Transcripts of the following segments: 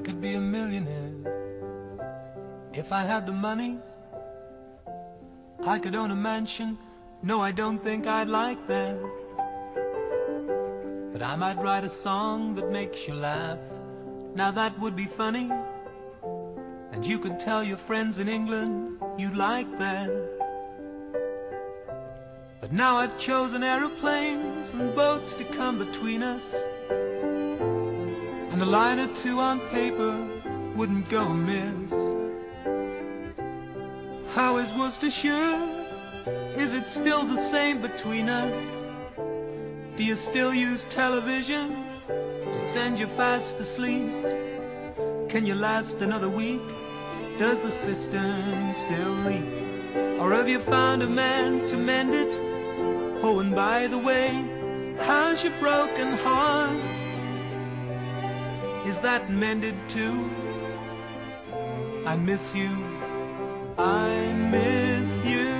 could be a millionaire if I had the money. I could own a mansion. No, I don't think I'd like that. But I might write a song that makes you laugh. Now that would be funny. And you could tell your friends in England you'd like that. But now I've chosen aeroplanes and boats to come between us. And a line or two on paper wouldn't go amiss. How is Worcestershire? Is it still the same between us? Do you still use television to send you fast asleep? Can you last another week? Does the cistern still leak? Or have you found a man to mend it? Oh, and by the way, how's your broken heart? Is that mended too? I miss you, I miss you.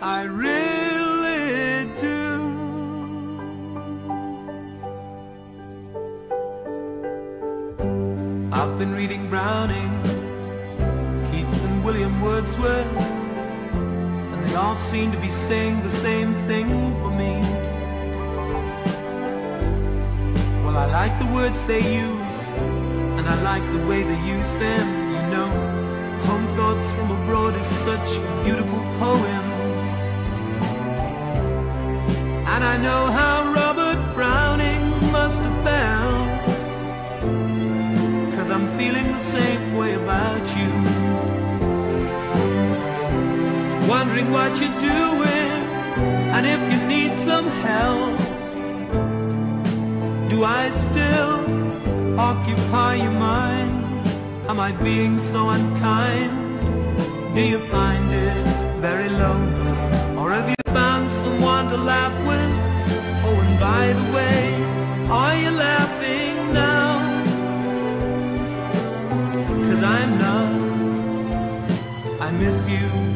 I really do. I've been reading Browning, Keats and William Wordsworth, and they all seem to be saying the same thing for me. Like the words they use, and I like the way they use them, you know. Home Thoughts from Abroad is such a beautiful poem. And I know how Robert Browning must have felt. Cause I'm feeling the same way about you. Wondering what you're doing, and if you need some help. Do I still occupy your mind? Am I being so unkind? Do you find it very lonely? Or have you found someone to laugh with? Oh, and by the way, are you laughing now? Cause I'm not. I miss you.